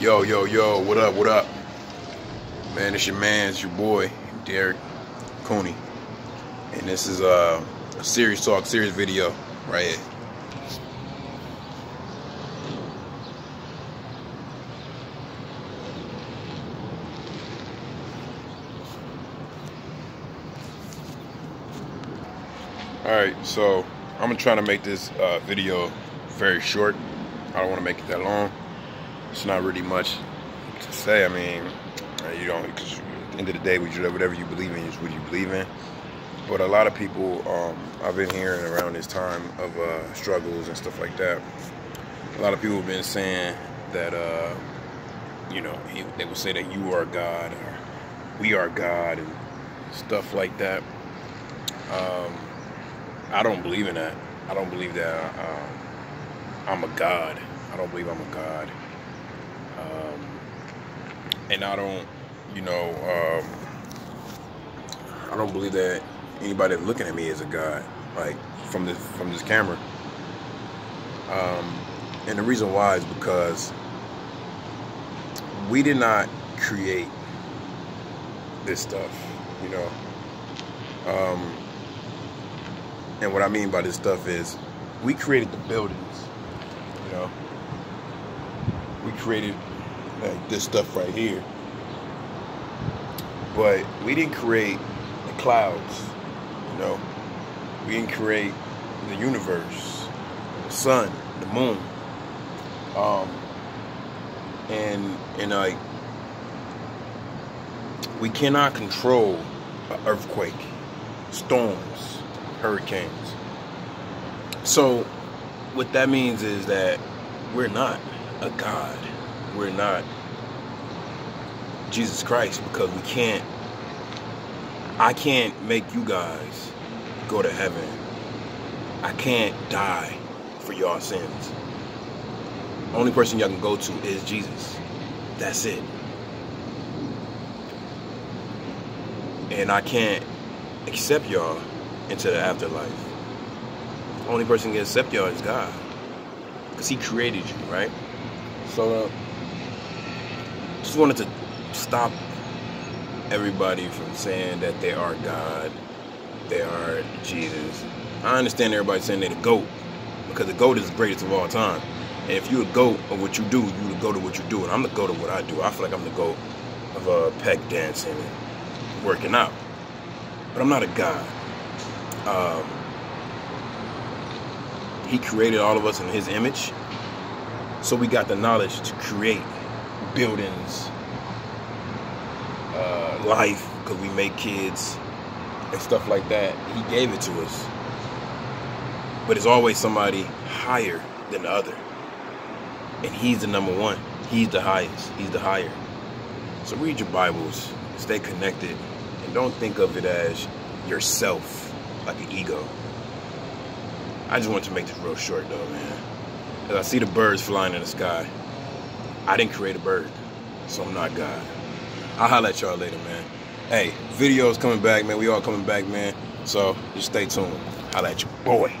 Yo, yo, yo, what up, what up? Man, it's your man, it's your boy, Derrick Cooney. And this is uh, a serious talk, serious video right here. Alright, so I'm gonna try to make this uh, video very short. I don't want to make it that long. It's not really much to say. I mean, uh, you don't, because at the end of the day, whatever you believe in is what you believe in. But a lot of people, um, I've been hearing around this time of uh, struggles and stuff like that. A lot of people have been saying that, uh, you know, they would say that you are God or we are God and stuff like that. Um, I don't believe in that. I don't believe that um, I'm a God. I don't believe I'm a God. And I don't, you know, um, I don't believe that anybody looking at me is a God, like from this from this camera. Um, and the reason why is because we did not create this stuff, you know. Um, and what I mean by this stuff is we created the buildings, you know. We created like this stuff right here. But we didn't create the clouds, you know. We didn't create the universe, the sun, the moon. Um and and like we cannot control earthquake, storms, hurricanes. So, what that means is that we're not a God. We're not Jesus Christ because we can't, I can't make you guys go to heaven. I can't die for your sins. Only person y'all can go to is Jesus. That's it. And I can't accept y'all into the afterlife. Only person can accept y'all is God. Because He created you, right? So, uh, just wanted to stop everybody from saying that they are God, they are Jesus. I understand everybody saying they're the GOAT, because the GOAT is the greatest of all time. And if you're a GOAT of what you do, you're the GOAT of what you do. And I'm the GOAT of what I do. I feel like I'm the GOAT of uh, peg dancing and working out. But I'm not a God. Um, he created all of us in his image. So we got the knowledge to create buildings, uh, life, because we make kids and stuff like that. He gave it to us. But it's always somebody higher than the other. And he's the number one. He's the highest. He's the higher. So read your Bibles, stay connected, and don't think of it as yourself, like an ego. I just want to make this real short though, man. As I see the birds flying in the sky, I didn't create a bird, so I'm not God. I'll holler at y'all later, man. Hey, videos coming back, man. We all coming back, man. So just stay tuned. Holla at your boy.